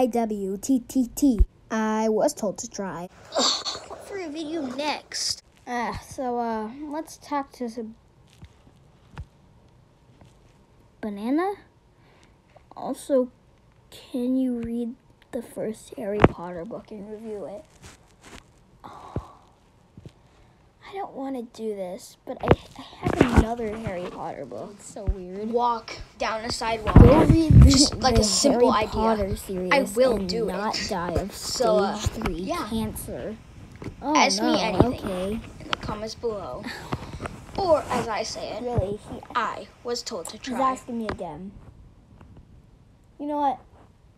I W T T T. I was told to try. What for a video next? Uh, so, uh, let's talk to some banana. Also, can you read the first Harry Potter book and review it? I don't want to do this, but I, I have another Harry Potter book. It's so weird. Walk down a Go sidewalk. read the, Just like the a simple Harry idea. Potter series. I will do it. not die of stage So, uh, three yeah. cancer. Oh, Ask me anything. Okay, in the comments below. Or as I say it, really, he, I was told to try. he's asking me again. You know what?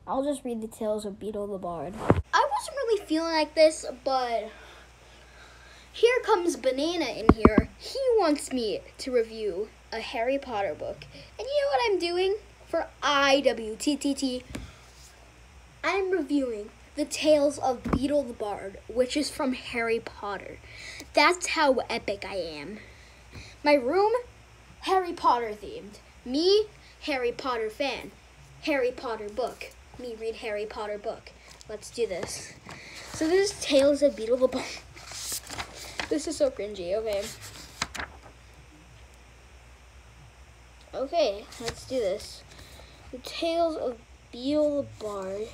I'll just read the tales of Beedle the Bard. I wasn't really feeling like this, but here comes Banana in here. He wants me to review a Harry Potter book. And you know what I'm doing? For IWTTT, I'm reviewing The Tales of Beedle the Bard, which is from Harry Potter. That's how epic I am. My room, Harry Potter themed. Me, Harry Potter fan. Harry Potter book. Me read Harry Potter book. Let's do this. So this is Tales of Beedle the Bard. This is so cringy. Okay. Okay, let's do this. The Tales of Beedle the Bard.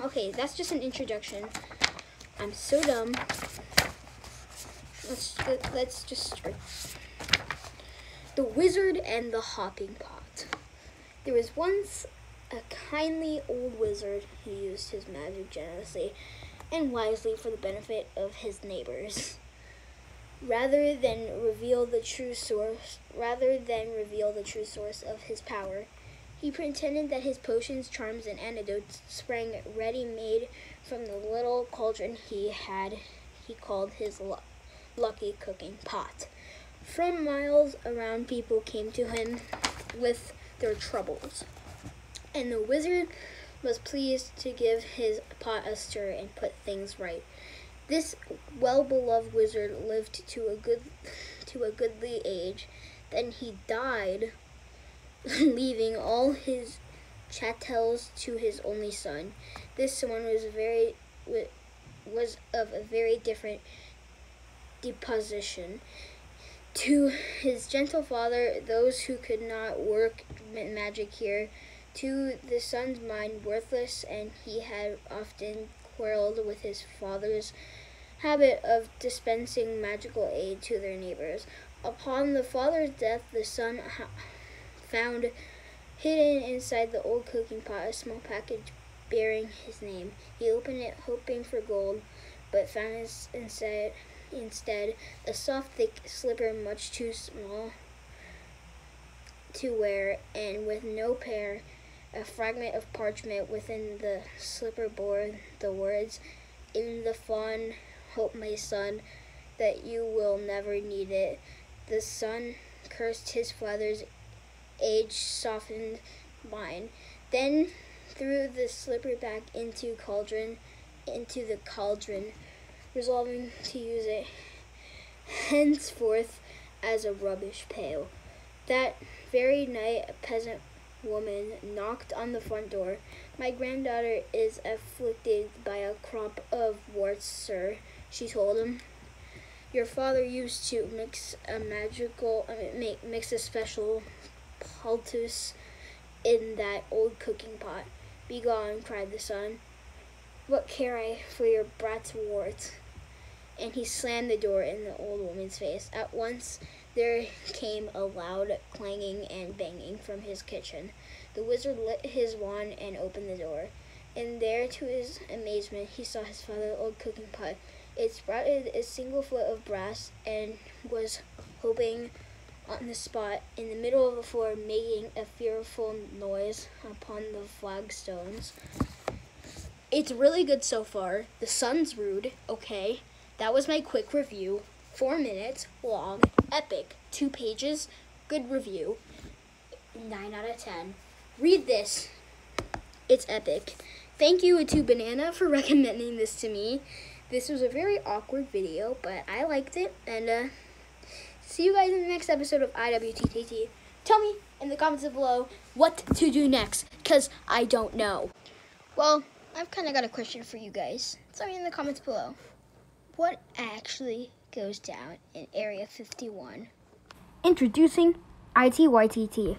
Okay, that's just an introduction. I'm so dumb. Let's let's just start. The Wizard and the Hopping Pot. There was once a kindly old wizard who used his magic generously and wisely for the benefit of his neighbors. Rather than reveal the true source, rather than reveal the true source of his power, he pretended that his potions, charms, and antidotes sprang ready-made from the little cauldron he had he called his lu- lucky cooking pot. From miles around, people came to him with their troubles, and the wizard was pleased to give his pot a stir and put things right. This well-beloved wizard lived to a good to a goodly age. Then he died, leaving all his chattels to his only son. This son was very was of a very different disposition. To his gentle father, those who could not work magic here, to the son's mind worthless, and he had often quarreled with his father's habit of dispensing magical aid to their neighbors. Upon the father's death, the son found hidden inside the old cooking pot a small package bearing his name. He opened it hoping for gold, but found ins- instead instead a soft thick slipper much too small to wear and with no pair a fragment of parchment within the slipper bore the words in the fond hope my son that you will never need it. The son cursed his father's age softened mind then threw the slipper back into cauldron into the cauldron resolving to use it henceforth as a rubbish pail. That very night, a peasant woman knocked on the front door. My granddaughter is afflicted by a crop of warts, sir, she told him. Your father used to mix a magical, I mean, make, mix a special poultice in that old cooking pot. Begone, cried the son. What care I for your brat's warts? And he slammed the door in the old woman's face. At once there came a loud clanging and banging from his kitchen. The wizard lit his wand and opened the door. And there, to his amazement, he saw his father's old cooking pot. It sprouted a single foot of brass and was hoping on the spot in the middle of the floor, making a fearful noise upon the flagstones. It's really good so far. The son's rude, okay. That was my quick review. Four minutes long, epic, two pages, good review. Nine out of ten. Read this. It's epic. Thank you to Banana for recommending this to me. This was a very awkward video, but I liked it. And uh, see you guys in the next episode of IWTTT. Tell me in the comments below what to do next, because I don't know. Well, I've kind of got a question for you guys. Tell me in the comments below. What actually goes down in Area 51? Introducing ITYTT.